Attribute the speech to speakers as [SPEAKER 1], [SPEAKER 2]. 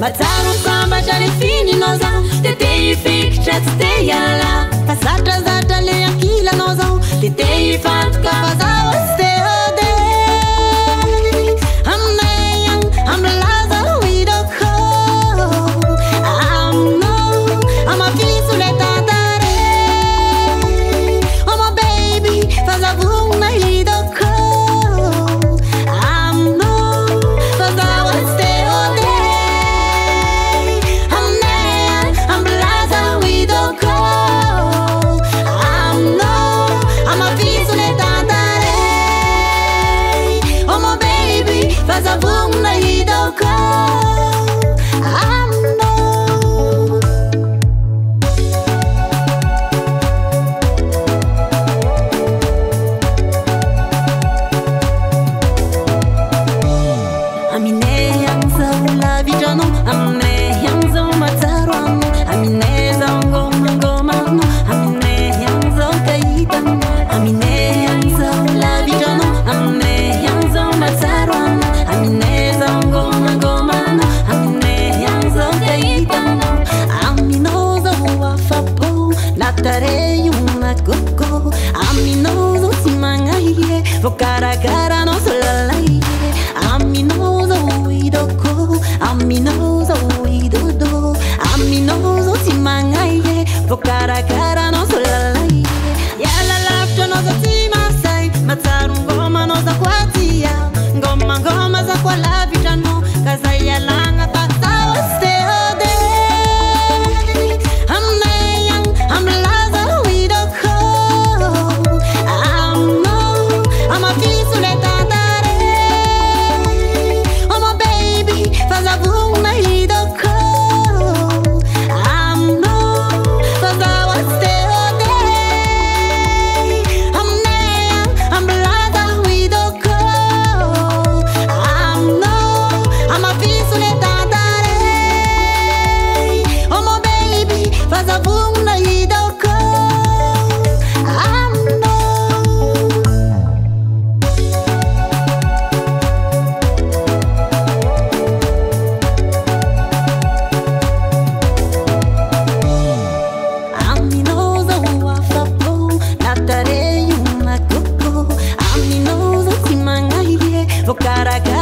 [SPEAKER 1] mazaro kombatra le fininao zao de te hifititra tsy te iala fazatrazatra le ankila anao zao de te hifatoka fazao Faz a voz. こからから enfocar acá.